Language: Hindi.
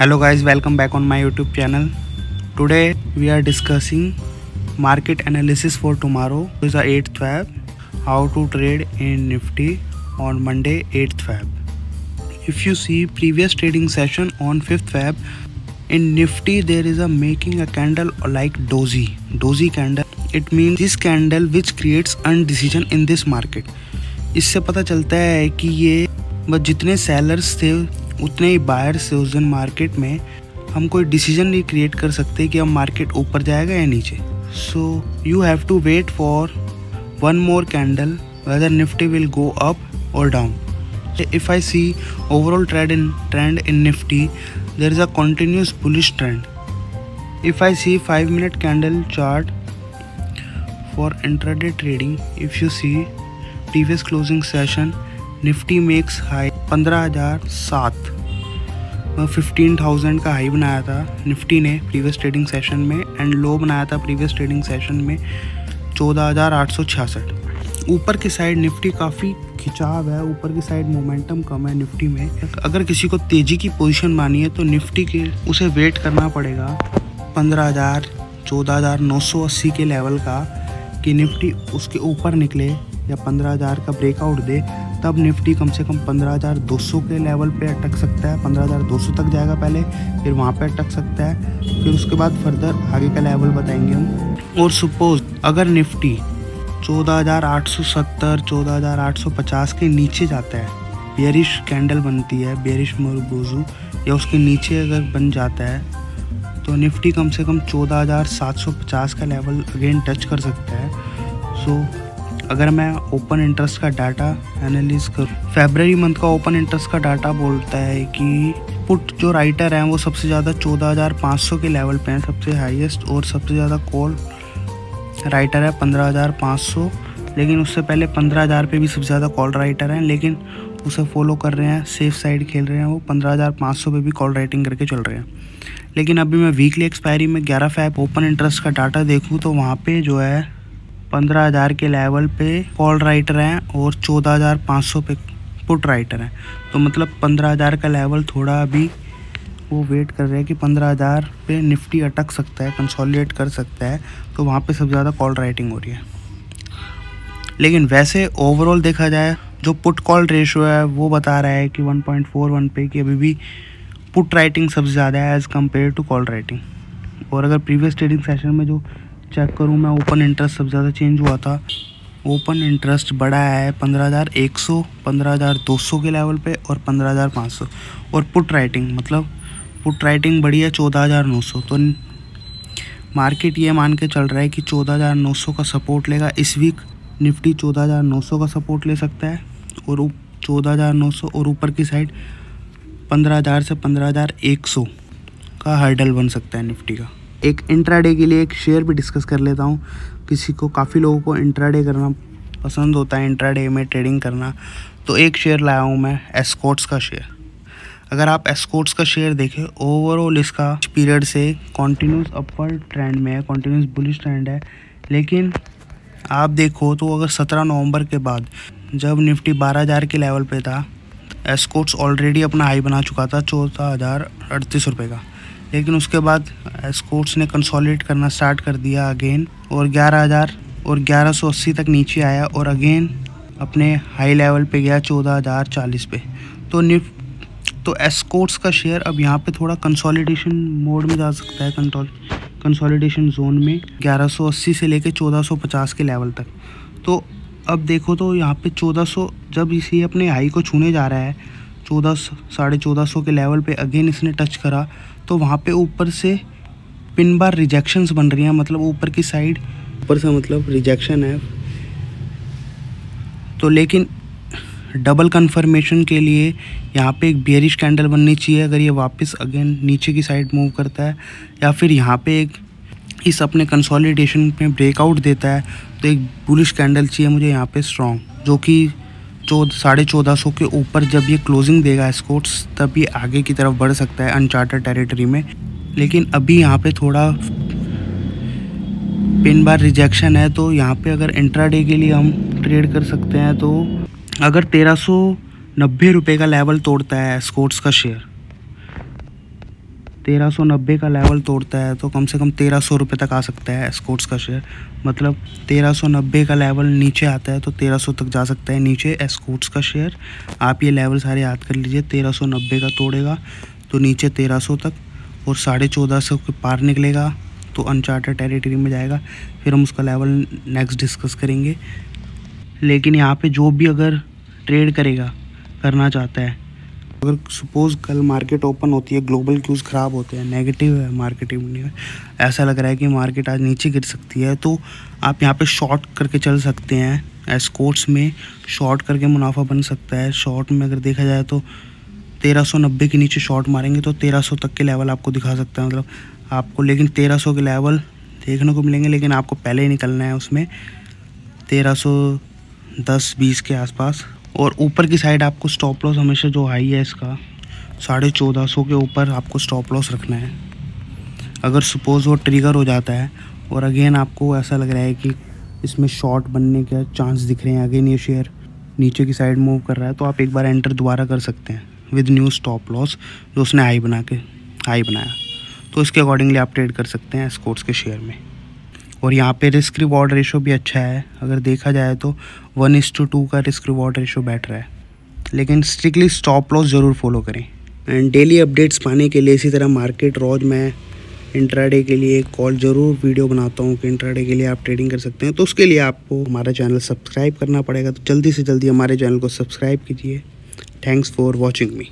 Hello guys welcome back on my YouTube channel today we are discussing market analysis for tomorrow is a eight Feb how to trade in Nifty on Monday eight Feb if you see previous trading session on fifth Feb in Nifty there is a making a candle like doji doji candle it mean this candle which creates undecision in this market इससे पता चलता है कि ये, बस जितने सेलर्स थे उतने ही बाहर से उस दिन मार्केट में हम कोई डिसीज़न नहीं क्रिएट कर सकते कि अब मार्केट ऊपर जाएगा या नीचे। So you have to wait for one more candle whether Nifty will go up और down if I see overall trade in trend in Nifty there is a continuous bullish trend if I see five minute candle chart for intraday trading if you see previous closing session Nifty makes high पंद्रह हज़ार सात। फिफ्टीन थाउज़ेंड का हाई बनाया था निफ्टी ने प्रीवियस ट्रेडिंग सेशन में एंड लो बनाया था प्रीवियस ट्रेडिंग सेशन में चौदह हज़ार आठ सौ छियासठ। ऊपर की साइड निफ्टी काफ़ी खिंचाव है, ऊपर की साइड मोमेंटम कम है निफ्टी में। अगर किसी को तेज़ी की पोजीशन मानी है तो निफ्टी के उसे वेट करना पड़ेगा पंद्रह हज़ार चौदह हज़ार नौ सौ अस्सी के लेवल का कि निफ्टी उसके ऊपर निकले या पंद्रह हज़ार का ब्रेकआउट दे। तब निफ्टी कम से कम पंद्रह हज़ार दो सौ के लेवल पे अटक सकता है। पंद्रह हज़ार दो सौ तक जाएगा पहले फिर वहाँ पे अटक सकता है। फिर उसके बाद फर्दर आगे का लेवल बताएँगे हम। और सपोज़ अगर निफ्टी चौदह हज़ार आठ सौ सत्तर चौदह हज़ार आठ सौ पचास के नीचे जाता है बेरिश कैंडल बनती है बेरिश मोरबोजू या उसके नीचे अगर बन जाता है तो निफ्टी कम से कम चौदह हज़ार सात सौ पचास का लेवल अगेन टच कर सकता है। सो so, अगर मैं ओपन इंटरेस्ट का डाटा एनालिस करूँ फेबररी मंथ का ओपन इंटरेस्ट का डाटा बोलता है कि पुट जो राइटर हैं वो सबसे ज़्यादा चौदह हज़ार पाँच सौ के लेवल पे हैं, सबसे हाईएस्ट और सबसे ज़्यादा कॉल राइटर है पंद्रह हज़ार पाँच सौ, लेकिन उससे पहले पंद्रह हज़ार पे भी सबसे ज़्यादा कॉल राइटर हैं, लेकिन उसे फॉलो कर रहे हैं सेफ़ साइड खेल रहे हैं, वो पंद्रह हज़ार पाँच सौ पे भी कॉल राइटिंग करके चल रहे हैं। लेकिन अभी मैं वीकली एक्सपायरी में ग्यारह फैब ओपन इंटरेस्ट का डाटा देखूँ तो वहाँ पर जो है पंद्रह हज़ार के लेवल पे कॉल राइटर हैं और चौदह हज़ार पाँच सौ पे पुट राइटर हैं। तो मतलब पंद्रह हज़ार का लेवल थोड़ा अभी वो वेट कर रहे हैं कि पंद्रह हज़ार पे निफ्टी अटक सकता है कंसोलिडेट कर सकता है तो वहाँ पे सबसे ज़्यादा कॉल राइटिंग हो रही है। लेकिन वैसे ओवरऑल देखा जाए, जो पुट कॉल रेशो है, वो बता रहा है कि 1.41 पे कि अभी भी पुट राइटिंग सबसे ज़्यादा है as compare to call writing और अगर प्रीवियस ट्रेडिंग सेशन में जो चेक करूँ मैं ओपन इंटरेस्ट सबसे ज़्यादा चेंज हुआ था। ओपन इंटरेस्ट बड़ा है पंद्रह हज़ार एक सौ, पंद्रह हज़ार दो सौ के लेवल पे और पंद्रह हज़ार पाँच सौ। और पुट राइटिंग मतलब पुट राइटिंग बड़ी है चौदह हज़ार नौ सौ। तो मार्केट ये मान के चल रहा है कि चौदह हज़ार नौ सौ का सपोर्ट लेगा। इस वीक निफ्टी चौदह हज़ार नौ सौ का सपोर्ट ले सकता है। और चौदह हज़ार नौ सौ और ऊपर की साइड पंद्रह हज़ार से पंद्रह हज़ार एक सौ का हर्डल बन सकता है निफ्टी का। एक इंट्राडे के लिए एक शेयर भी डिस्कस कर लेता हूँ। किसी को, काफ़ी लोगों को इंट्राडे करना पसंद होता है इंट्राडे में ट्रेडिंग करना। तो एक शेयर लाया हूँ मैं एस्कोट्स का शेयर अगर आप एस्कोट्स का शेयर देखें ओवरऑल इसका पीरियड से कॉन्टीन्यूस अपर ट्रेंड में है कॉन्टीन्यूस बुलिश ट्रेंड है। लेकिन आप देखो तो अगर सत्रह नवंबर के बाद जब निफ्टी बारह हज़ार के लेवल पे था एस्कोट्स ऑलरेडी अपना हाई बना चुका था, चौदह हज़ार अड़तीस रुपये का। लेकिन उसके बाद स्कोर्ट्स ने कंसोलिडेट करना स्टार्ट कर दिया अगेन और ग्यारह हज़ार, और ग्यारह सौ अस्सी तक नीचे आया, और अगेन अपने हाई लेवल पे गया चौदह हज़ार चालीस पे। तो निफ तो एस्कोर्ट्स का शेयर अब यहाँ पे थोड़ा कंसोलिडेशन मोड में जा सकता है कंट्रोल कंसोलिडेशन जोन में 1180 से लेके 1450 के लेवल तक। तो अब देखो तो यहाँ पे 1400 जब इसी अपने हाई को छूने जा रहा है चौदह साढ़े चौदह सौ के लेवल पे अगेन इसने टच करा तो वहाँ पे ऊपर से पिन बार रिजेक्शंस बन रही हैं मतलब ऊपर की साइड ऊपर से मतलब रिजेक्शन है। तो लेकिन डबल कंफर्मेशन के लिए यहाँ पे एक बियरिश कैंडल बननी चाहिए, अगर ये वापस अगेन नीचे की साइड मूव करता है, या फिर यहाँ पे एक, इस अपने कंसोलिडेशन में ब्रेकआउट देता है तो एक बुलिश कैंडल चाहिए मुझे यहाँ पे स्ट्रॉन्ग जो कि चौदह, साढ़े चौदह सौ के ऊपर जब ये क्लोजिंग देगा स्कोर्ट्स तब ये आगे की तरफ़ बढ़ सकता है अनचार्टर टेरिटरी में। लेकिन अभी यहाँ पे थोड़ा पिन बार रिजेक्शन है तो यहाँ पे अगर इंट्राडे के लिए हम ट्रेड कर सकते हैं तो अगर तेरह सौ नब्बे रुपये का लेवल तोड़ता है स्कोर्ट्स का शेयर तेरह सौ नब्बे का लेवल तोड़ता है तो कम से कम तेरह सौ रुपये तक आ सकता है स्कोर्ट्स का शेयर मतलब तेरह सौ नब्बे का लेवल नीचे आता है तो तेरह सौ तक जा सकता है नीचे स्कोर्ट्स का शेयर आप ये लेवल सारे याद कर लीजिए, तेरह सौ नब्बे का तोड़ेगा तो नीचे तेरह सौ तक, और साढ़े चौदह सौ के पार निकलेगा तो अनचार्टेड टेरिटरी में जाएगा। फिर हम उसका लेवल नेक्स्ट डिस्कस करेंगे। लेकिन यहाँ पे जो भी अगर ट्रेड करेगा, करना चाहता है अगर सपोज़ कल मार्केट ओपन होती है ग्लोबल क्यूज़ ख़राब होते हैं नेगेटिव है मार्केट में, ऐसा लग रहा है कि मार्केट आज नीचे गिर सकती है तो आप यहाँ पे शॉर्ट करके चल सकते हैं एस्कोर्ट्स में शॉर्ट करके मुनाफा बन सकता है शॉर्ट में अगर देखा जाए तो तेरह सौ नब्बे के नीचे शॉर्ट मारेंगे तो तेरह सौ तक के लेवल आपको दिखा सकता है मतलब आपको, लेकिन तेरह सौ के लेवल देखने को मिलेंगे, लेकिन आपको पहले ही निकलना है उसमें, तेरह सौ दस बीस के आसपास और ऊपर की साइड आपको स्टॉप लॉस हमेशा जो हाई है इसका, साढ़े चौदह सौ के ऊपर आपको स्टॉप लॉस रखना है। अगर सपोज़ वो ट्रिगर हो जाता है, और अगेन आपको ऐसा लग रहा है कि इसमें शॉर्ट बनने के चांस दिख रहे हैं अगेन ये शेयर नीचे की साइड मूव कर रहा है तो आप एक बार एंटर दोबारा कर सकते हैं विद न्यू स्टॉप लॉस जो उसने हाई बना के हाई बनाया। तो इसके अकॉर्डिंगली आप ट्रेड कर सकते हैं स्कोर्ट्स के शेयर में। और यहाँ पे रिस्क रिवॉर्ड रेशो भी अच्छा है। अगर देखा जाए तो वन इस टू टू का रिस्क रिवॉर्ड रेशो बैठ रहा है। लेकिन स्ट्रिक्टली स्टॉप लॉस ज़रूर फॉलो करें। एंड डेली अपडेट्स पाने के लिए इसी तरह मार्केट रोज मैं इंट्राडे के लिए कॉल ज़रूर वीडियो बनाता हूँ कि इंट्राडे के लिए आप ट्रेडिंग कर सकते हैं। तो उसके लिए आपको हमारा चैनल सब्सक्राइब करना पड़ेगा। तो जल्दी से जल्दी हमारे चैनल को सब्सक्राइब कीजिए। Thanks for watching me